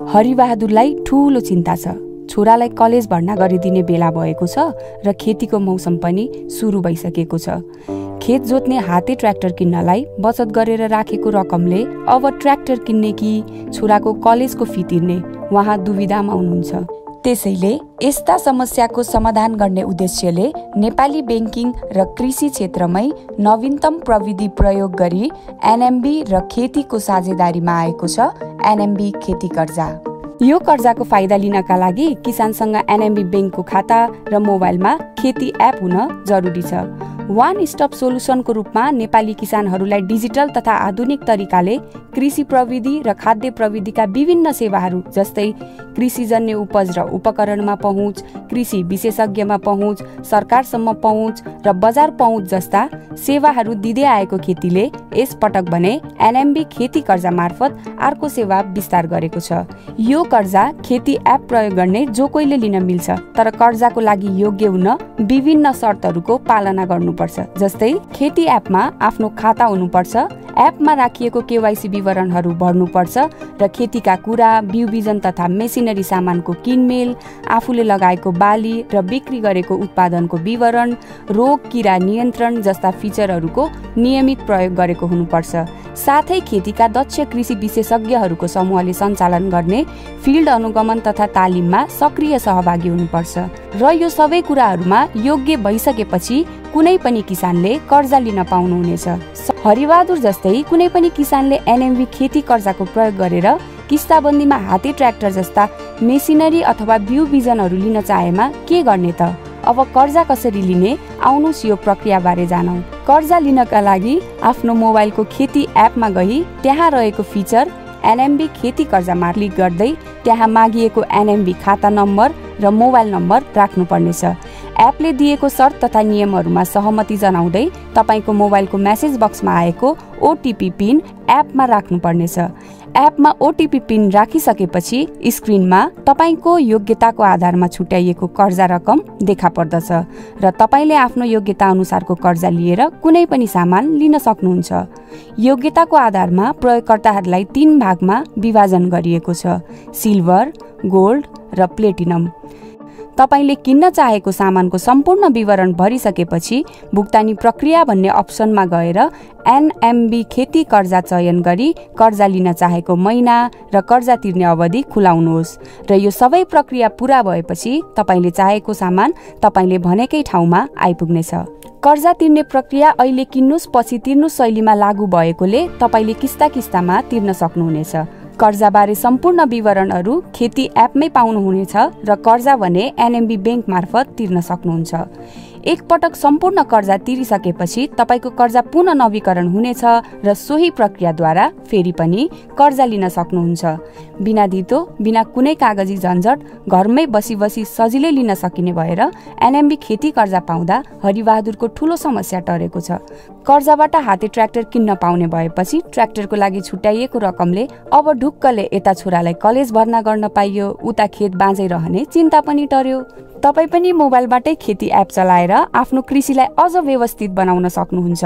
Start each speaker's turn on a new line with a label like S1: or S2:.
S1: हरिबहादुरलाई ठूलो चिन्ता छ। छोरालाई कलेज भर्ना गरिदिने बेला भएको छ र खेतीको मौसम पनि सुरु भइसकेको छ। खेत जोत्ने हाते ट्र्याक्टर किन्नलाई बचत गरेर राखेको रकमले अब ट्र्याक्टर किन्ने कि छोराको कलेजको फी तिर्ने उहाँ दुविधामा हुनुहुन्छ। त्यसैले यस्ता समस्याको समाधान गर्ने उद्देश्यले नेपाली ब्याङ्किङ र कृषि क्षेत्रमै नवीनतम प्रविधि प्रयोग गरी एनएमबी र खेतीको साझेदारीमा आएको छ एनएमबी खेती कर्जा। यो कर्जाको फाइदा लिनका लागि किसानसँग एनएमबी ब्याङ्कको खाता र मोबाइलमा खेती एप हुन जरुरी छ। वान स्टप सोलुसनको रूपमा नेपाली किसानहरूलाई डिजिटल तथा आधुनिक तरिकाले कृषि प्रविधि र खाद्य प्रविधिका विभिन्न सेवाहरू जस्तै कृषिजन्य उपज र उपकरणमा पहुँच कृषि विशेषज्ञमा पहुँच सरकारसम्म पहुँच र बजार पहुँच जस्ता सेवाहरू दिँदै आएको खेतीले यस पटक भने एनएमबी खेती कर्जा मार्फत अर्को सेवा विस्तार गरेको छ। यो कर्जा खेती एप प्रयोग गर्ने जो कोहीले लिन मिल्छ तर कर्जाको लागि योग्य हुन विभिन्न शर्तहरूको पालना गर्नु हुनुपर्छ। जस्तै खेती एपमा आफ्नो खाता हुनुपर्छ एपमा राखिएको केवाइसी विवरणहरू भर्नुपर्छ र खेतीका कुरा बिउ बिजन तथा मेसिनरी सामानको किनमेल आफूले लगाएको बाली र बिक्री गरेको उत्पादनको विवरण रोग किरा नियन्त्रण जस्ता फिचरहरूको नियमित प्रयोग गरेको हुनुपर्छ। साथै खेतीका दक्ष कृषि विशेषज्ञहरूको समूहले सञ्चालन गर्ने फिल्ड अनुगमन तथा तालिममा सक्रिय सहभागी हुनुपर्छ। र यो सबै कुराहरूमा योग्य भइसकेपछि कुनै पनि किसानले कर्जा लिन पाउनुहुनेछ। हरिबहादुर जस्तै कुनै पनि किसानले एनएमबी खेती कर्जाको प्रयोग गरेर किस्ताबन्दीमा हाते ट्र्याक्टर जस्ता मेसिनरी अथवा बिउ बिजनहरू लिन चाहेमा के गर्ने त? अब कर्जा कसरी लिने? आउनुहोस् यो प्रक्रियाबारे जानौ। कर्जा लिनका लागि आफ्नो मोबाइलको खेती एपमा गई त्यहाँ रहेको फिचर एनएमबी खेती कर्जामा क्लिक गर्दै त्यहाँ मागिएको एनएमबी खाता नम्बर र मोबाइल नम्बर राख्नुपर्नेछ। एपले दिएको शर्त तथा नियमहरूमा सहमति जनाउँदै तपाईँको मोबाइलको मेसेज बक्समा आएको ओटिपी पिन एपमा राख्नुपर्नेछ। एपमा ओटिपी पिन राखिसकेपछि स्क्रिनमा तपाईँको योग्यताको आधारमा छुट्याइएको कर्जा रकम देखा पर्दछ र तपाईँले आफ्नो योग्यता अनुसारको कर्जा लिएर कुनै पनि सामान लिन सक्नुहुन्छ। योग्यताको आधारमा प्रयोगकर्ताहरूलाई तीन भागमा विभाजन गरिएको छ सिल्भर गोल्ड र प्लेटिनम। तपाईँले किन्न चाहेको सामानको सम्पूर्ण विवरण भरिसकेपछि भुक्तानी प्रक्रिया भन्ने अप्सनमा गएर एनएमबी खेती कर्जा चयन गरी कर्जा लिन चाहेको महिना र कर्जा तिर्ने अवधि खुलाउनुहोस् र यो सबै प्रक्रिया पुरा भएपछि तपाईँले चाहेको सामान तपाईँले भनेकै ठाउँमा आइपुग्नेछ। कर्जा तिर्ने प्रक्रिया अहिले किन्नुहोस् पछि तिर्नु शैलीमा लागू भएकोले तपाईँले किस्ता किस्तामा तिर्न सक्नुहुनेछ। कर्जाबारे सम्पूर्ण विवरणहरू खेती एपमै पाउनुहुनेछ र कर्जा भने एनएमबी ब्याङ्क मार्फत तिर्न सक्नुहुन्छ। एकपटक सम्पूर्ण कर्जा तिरिसकेपछि तपाईँको कर्जा पुनः नवीकरण हुनेछ र सोही प्रक्रियाद्वारा फेरि पनि कर्जा लिन सक्नुहुन्छ। बिना धितो बिना कुनै कागजी झन्झट घरमै बसी बसी सजिलै लिन सकिने भएर एनएमबी खेती कर्जा पाउँदा हरिबहादुरको ठुलो समस्या टरेको छ। कर्जाबाट हाते ट्र्याक्टर किन्न पाउने भएपछि ट्र्याक्टरको लागि छुट्याइएको रकमले अब ढुक्कले यता छोरालाई कलेज भर्ना गर्न पाइयो उता खेत बाँझै रहने चिन्ता पनि टर्यो। तपाईँ पनि मोबाइलबाटै खेती एप चलाएर आफ्नो कृषिलाई अझ व्यवस्थित बनाउन सक्नुहुन्छ।